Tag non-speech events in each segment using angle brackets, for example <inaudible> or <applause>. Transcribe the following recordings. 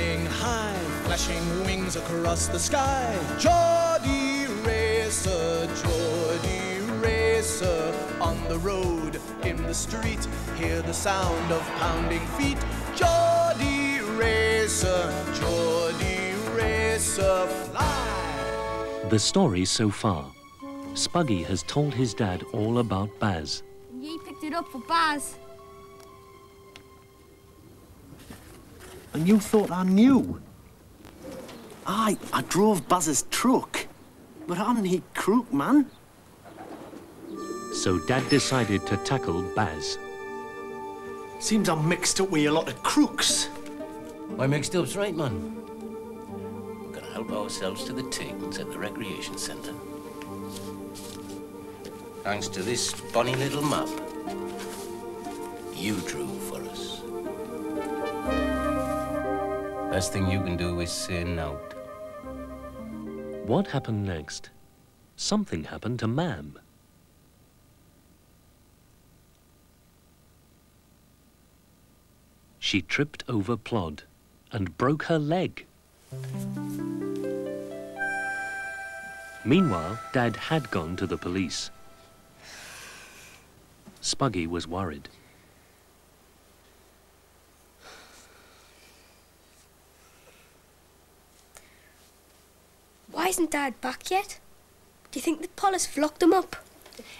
flying high, flashing wings across the sky. Geordie Racer, Geordie Racer, on the road, in the street, hear the sound of pounding feet. Geordie Racer, Geordie Racer, fly. The story so far. Spuggy has told his dad all about Baz. He picked it up for Baz. And you thought I knew? I, I drove Baz's truck. But I'm no crook, man. So dad decided to tackle Baz. Seems I'm mixed up with a lot of crooks. Why mixed up's right, man. We're gonna help ourselves to the Tigans at the recreation centre. Thanks to this bonny little map you drew for Best thing you can do is say nout. What happened next? Something happened to Mam. She tripped over Plod and broke her leg. Meanwhile, Dad had gone to the police. Spuggy was worried. Isn't Dad back yet? Do you think the police have locked him up?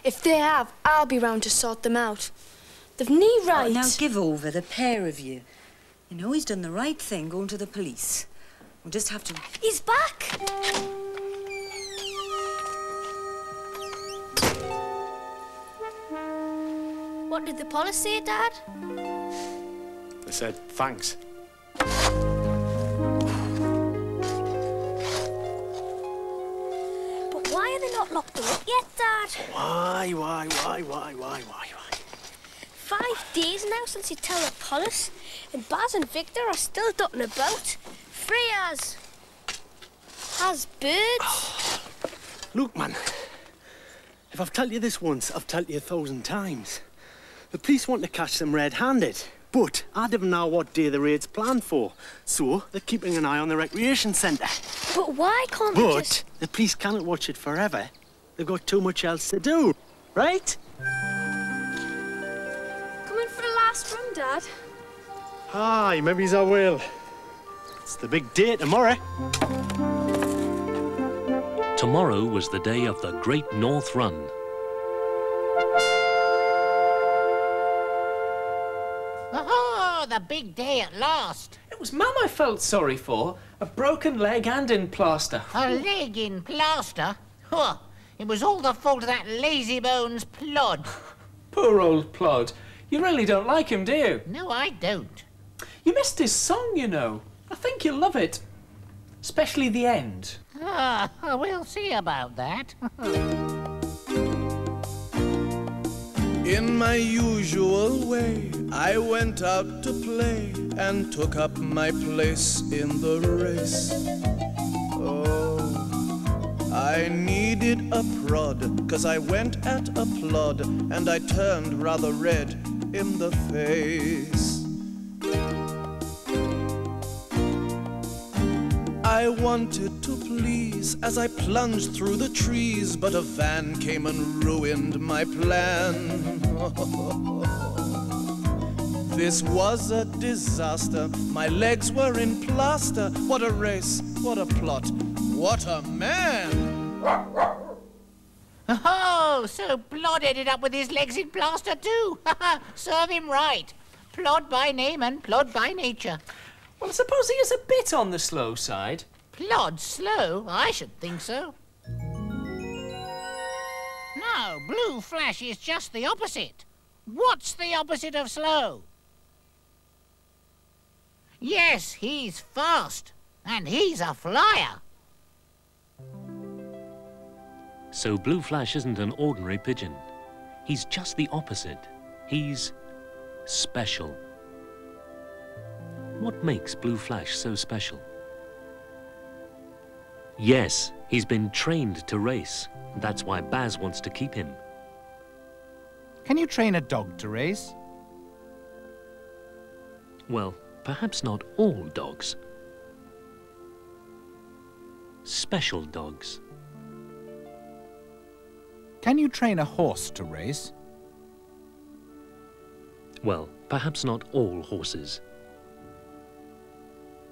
If they have, I'll be round to sort them out. They've knee right. Oh, now give over, the pair of you. You know he's done the right thing going to the police. We'll just have to... He's back! What did the police say, Dad? They said thanks. Why are they not locked up yet, Dad? Why, why, why, why, why, why, why? Five days now since you tell the police, and Baz and Victor are still dotting about. Free as... as birds. <sighs> Look, man. If I've told you this once, I've told you a thousand times. The police want to catch them red-handed, but I don't know what day the raid's planned for. So they're keeping an eye on the recreation centre. But why can't they But just... the police cannot watch it forever. They've got too much else to do, right? Come in for the last run, Dad. Aye, maybe I will. It's the big day tomorrow. Tomorrow was the day of the Great North Run. Oh, the big day at last. It was Mum I felt sorry for. A broken leg and in plaster. A leg in plaster? Huh. It was all the fault of that lazy bones plod. <laughs> Poor old Plod. You really don't like him, do you? No, I don't. You missed his song, you know. I think you'll love it. Especially the end. Ah, <laughs> we'll see about that. <laughs> In my usual way, I went out to play and took up my place in the race. Oh, I needed a prod, cause I went at a plod and I turned rather red in the face. I wanted to please as I plunged through the trees, but a van came and ruined my plan. <laughs> This was a disaster. My legs were in plaster. What a race, what a plot, what a man! Oh, so Plod ended up with his legs in plaster too. Serve him right. Plod by name and plod by nature. Well, I suppose he is a bit on the slow side. Plod slow? I should think so. No, Blue Flash is just the opposite. What's the opposite of slow? Yes, he's fast. And he's a flyer. So Blue Flash isn't an ordinary pigeon. He's just the opposite. He's special. What makes Blue Flash so special? Yes, he's been trained to race. That's why Baz wants to keep him. Can you train a dog to race? Well, perhaps not all dogs. special dogs. Can you train a horse to race? Well, perhaps not all horses.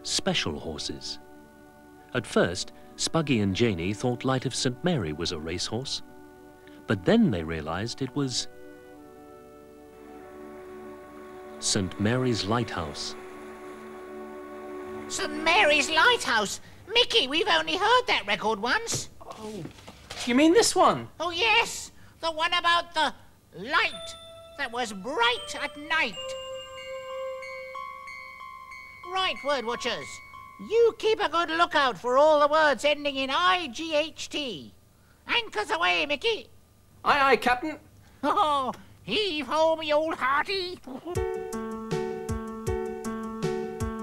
Special horses. At first, Spuggy and Janie thought Light of St. Mary was a racehorse. But then they realized it was St. Mary's Lighthouse. St. Mary's Lighthouse. Mickey, we've only heard that record once. Oh, you mean this one? Oh, yes. The one about the light that was bright at night. Right, word watchers. You keep a good lookout for all the words ending in IGHT. Anchors away, Mickey. Aye, aye, Captain. Oh, heave ho, me old hearty.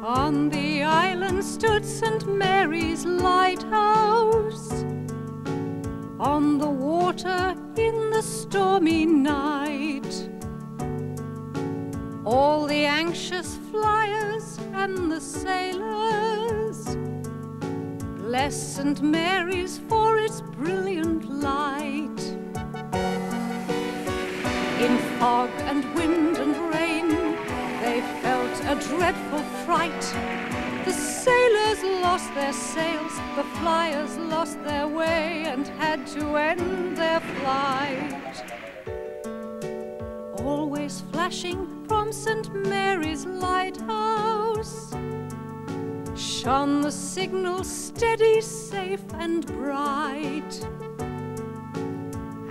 On the island stood St. Mary's lighthouse. On the water in the stormy night. All the anxious flyers and the sailors bless St. Mary's for its brilliant light. In fog and wind and rain, they felt a dreadful fright. The sailors lost their sails, the flyers lost their way to end their flight. Always flashing from St. Mary's lighthouse shone the signal steady, safe, and bright.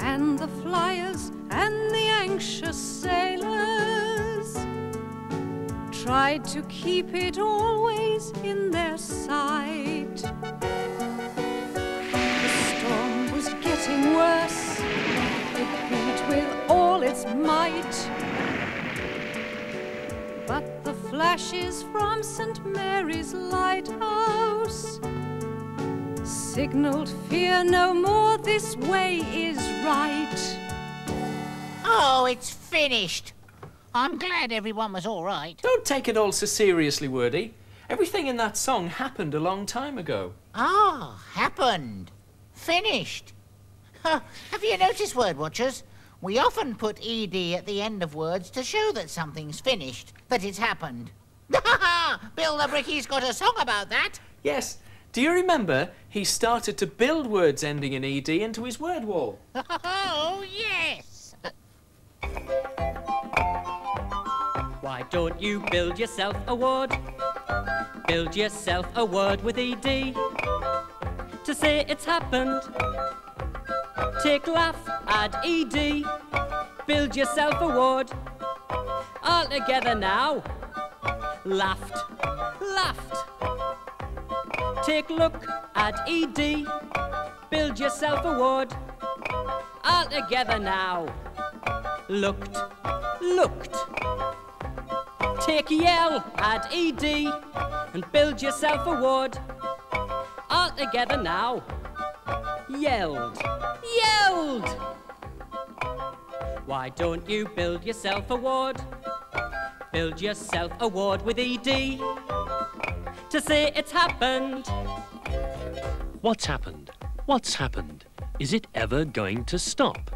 And the flyers and the anxious sailors tried to keep it always in their sight. Getting worse, it beat with all its might. But the flashes from St. Mary's lighthouse signaled fear no more, this way is right. Oh, it's finished. I'm glad everyone was all right. Don't take it all so seriously, Wordy. Everything in that song happened a long time ago. Ah, happened. Finished. Huh, Have you noticed, word watchers? We often put ed at the end of words to show that something's finished, that it's happened. <laughs> Bill the Bricky's got a song about that. Yes. Do you remember he started to build words ending in ed into his word wall? <laughs> Oh, yes. Why don't you build yourself a word? Build yourself a word with ED. To say it's happened, take laugh, add ED. Build yourself a word. All together now. Laughed, laughed. Take look, add ED. Build yourself a word. All together now. Looked, looked. Take yell, add ed, and build yourself a word. All together now. Yelled, yelled. Why don't you build yourself a word? Build yourself a word with ed. To say it's happened. What's happened? What's happened? Is it ever going to stop?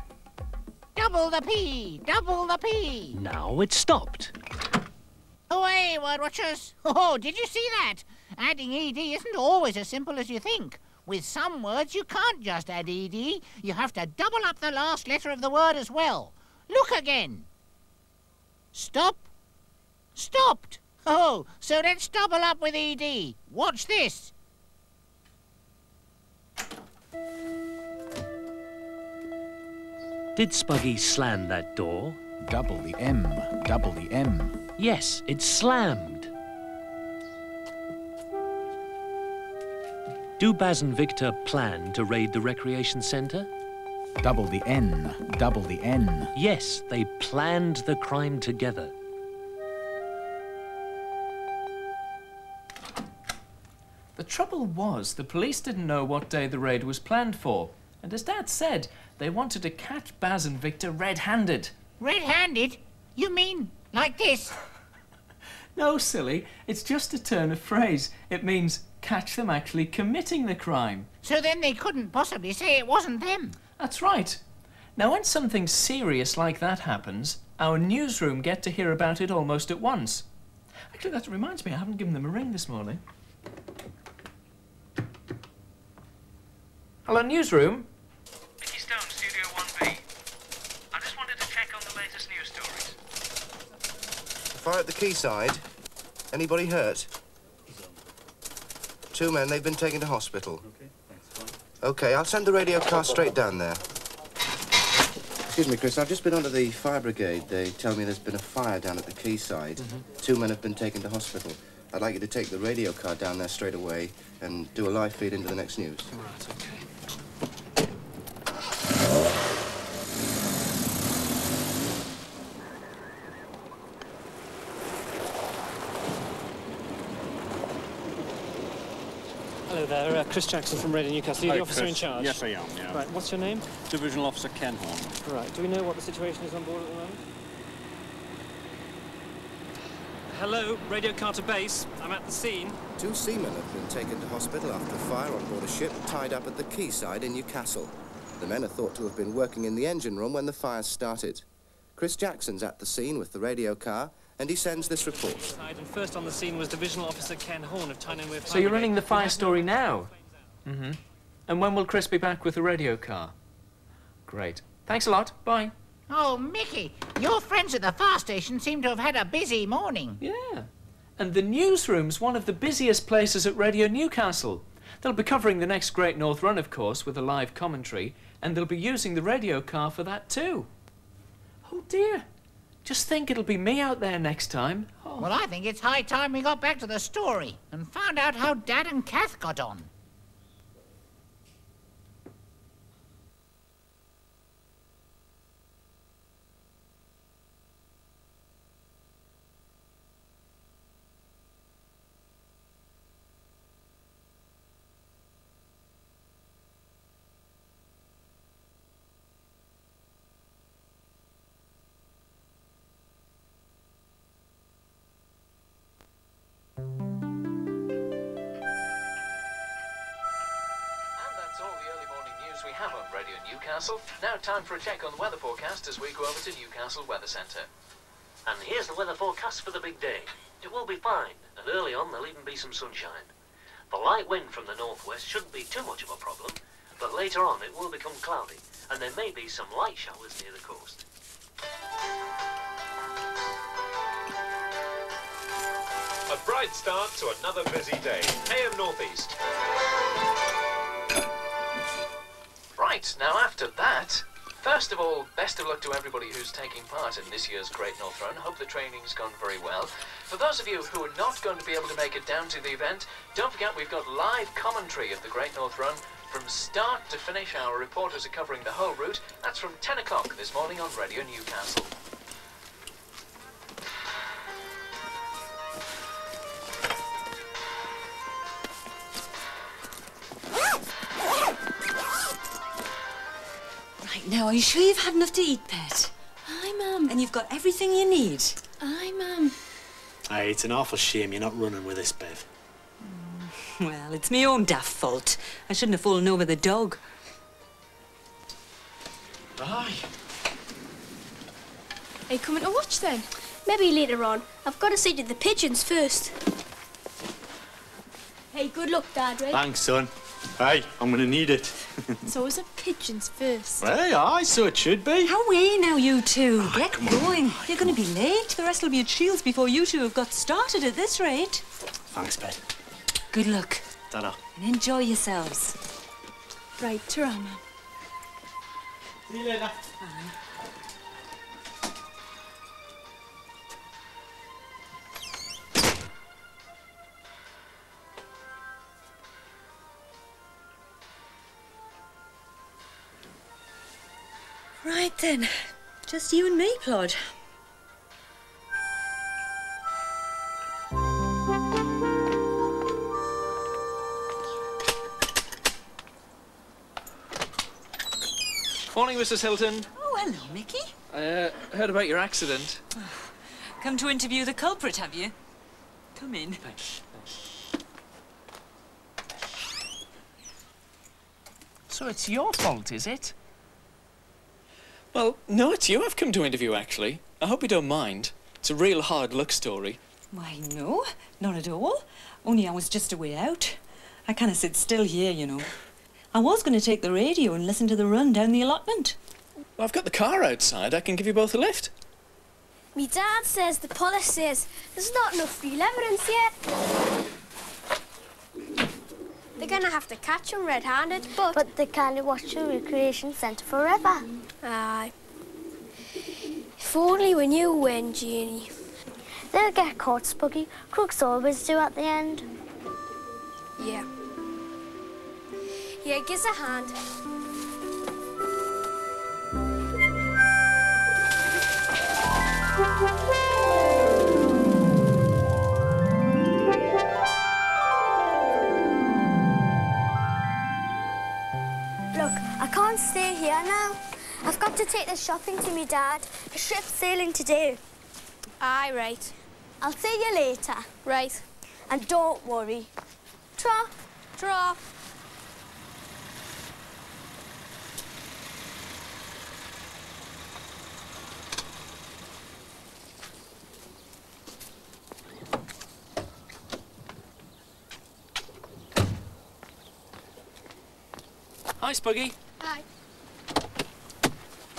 Double the P, double the P. Now it's stopped. Away, word watchers. <laughs> Oh, did you see that? Adding ed isn't always as simple as you think. With some words, you can't just add ed. You have to double up the last letter of the word as well. Look again. Stop. Stopped. Oh, so let's double up with ed. Watch this. Did Spuggy slam that door? Double the M, double the M. Yes, it slammed. Do Baz and Victor plan to raid the recreation centre? Double the N, double the N. Yes, they planned the crime together. The trouble was, the police didn't know what day the raid was planned for. And as Dad said, they wanted to catch Baz and Victor red-handed. Red-handed? You mean like this? <laughs> No, silly. It's just a turn of phrase. It means catch them actually committing the crime. So then they couldn't possibly say it wasn't them. That's right. Now, when something serious like that happens, our newsroom get to hear about it almost at once. Actually, that reminds me, I haven't given them a ring this morning. Hello, newsroom. Mickey Stone, Studio 1B. I just wanted to check on the latest news stories. Fire at the quayside. Anybody hurt? Two men, they've been taken to hospital. Okay, I'll send the radio car straight down there. Excuse me, Chris, I've just been under the fire brigade. They tell me there's been a fire down at the quayside. Mm-hmm. Two men have been taken to hospital. I'd like you to take the radio car down there straight away and do a live feed into the next news. Right, okay. There, uh, Chris Jackson from Radio Newcastle. You're Hi, the officer Chris. in charge? Yes, I am, yeah. Right, what's your name? Divisional Officer Ken Horn. Right, do we know what the situation is on board at the moment? Hello, Radio Carter Base. I'm at the scene. Two seamen have been taken to hospital after a fire on board a ship tied up at the quayside in Newcastle. The men are thought to have been working in the engine room when the fire started. Chris Jackson's at the scene with the radio car, and he sends this report. And first on the scene was Divisional Officer Ken Horn of Tyne So you're running the fire story now? Mm-hmm. And when will Chris be back with the radio car? Great. Thanks a lot. Bye. Oh, Mickey, your friends at the fire station seem to have had a busy morning. Yeah. And the newsroom's one of the busiest places at Radio Newcastle. They'll be covering the next Great North Run, of course, with a live commentary, and they'll be using the radio car for that too. Oh dear. Just think it'll be me out there next time. Well, I think it's high time we got back to the story and found out how Dad and Kath got on. Newcastle. Now time for a check on the weather forecast as we go over to Newcastle Weather Centre. And here's the weather forecast for the big day. It will be fine, and early on there'll even be some sunshine. The light wind from the northwest shouldn't be too much of a problem, but later on it will become cloudy, and there may be some light showers near the coast. A bright start to another busy day. AM Northeast. Right, now after that, first of all, best of luck to everybody who's taking part in this year's Great North Run. Hope the training's gone very well. For those of you who are not going to be able to make it down to the event, don't forget we've got live commentary of the Great North Run. From start to finish, our reporters are covering the whole route. That's from 10 o'clock this morning on Radio Newcastle. Now, are you sure you've had enough to eat, Pet? Aye, Mum. And you've got everything you need? Aye, Mum. Aye, it's an awful shame you're not running with this, Bev. Hmm, well, it's my own daft fault. I shouldn't have fallen over the dog. Aye. Are you coming to watch then? Maybe later on. I've got to see to the pigeons first. Hey, good luck, Dad, right? Thanks, son. Aye, I'm gonna need it. <laughs> so is it pigeons first? Aye, aye, so it should be. How we now, you two. Get going. You're going to be late. The rest will be at Shields before you two have got started at this rate. Thanks, Bev. Good luck. Ta-da. And enjoy yourselves. Right, ta-ra, Mum. See you later. Right then, just you and me, Plod. Morning, Mrs. Hilton. Oh, hello, Mickey. I uh, heard about your accident. Oh, come to interview the culprit, have you? Come in. Thanks. Thanks. So it's your fault, is it? Well, no, it's you I've come to interview, actually. I hope you don't mind. It's a real hard luck story. Why, no, not at all. Only I was just away out. I kind of sit still here, you know. I was going to take the radio and listen to the run down the allotment. Well, I've got the car outside. I can give you both a lift. Me dad says the police says there's not enough real evidence yet. They're gonna have to catch him red-handed, but... But they can't watch the recreation centre forever. Aye. If only we knew when, Jeannie. They'll get caught, Spuggy. Crooks always do at the end. Yeah. Yeah, give us a hand. Look, to take the shopping to me dad. The ship's sailing today. Aye, right. I'll see you later. Right. And don't worry. Tra. Tra. Hi, Spuggy. Hi.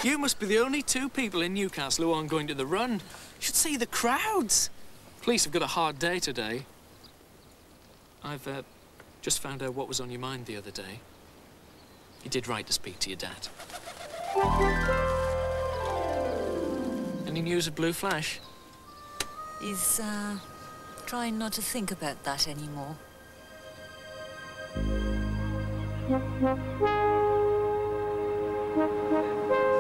You must be the only two people in Newcastle who aren't going to the run. You should see the crowds. Police have got a hard day today. I've uh, just found out what was on your mind the other day. You did right to speak to your dad. Any news of Blue Flash? He's, uh, trying not to think about that anymore. <laughs>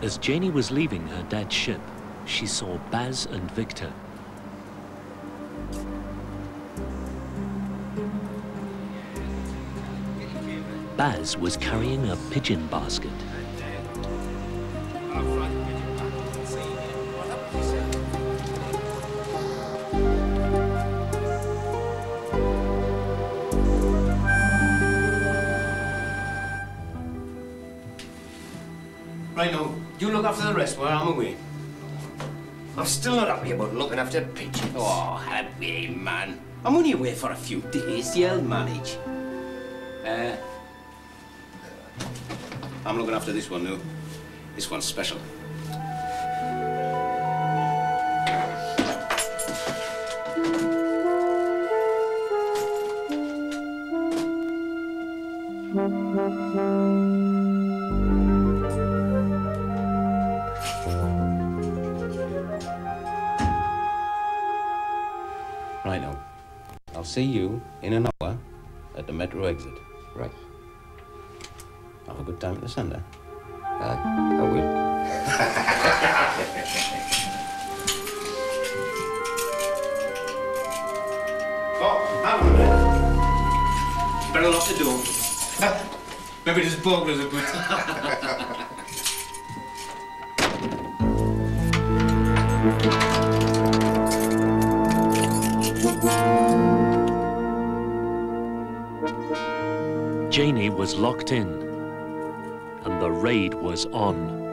As Janie was leaving her dad's ship, she saw Baz and Victor. Baz was carrying a pigeon basket. Right now, you look after the rest while I'm away. I'm still not happy about looking after pigeons. Oh, happy, man. I'm only away for a few days. You'll manage. Uh, I'm looking after this one now. This one's special. Right now. I'll see you in an hour at the metro exit. Right. Have a good time at the centre. Aye, uh, I will. <laughs> oh, hang on a minute. Better lock the door. <laughs> Maybe there's burglars about. <laughs> Janie was locked in, and the raid was on.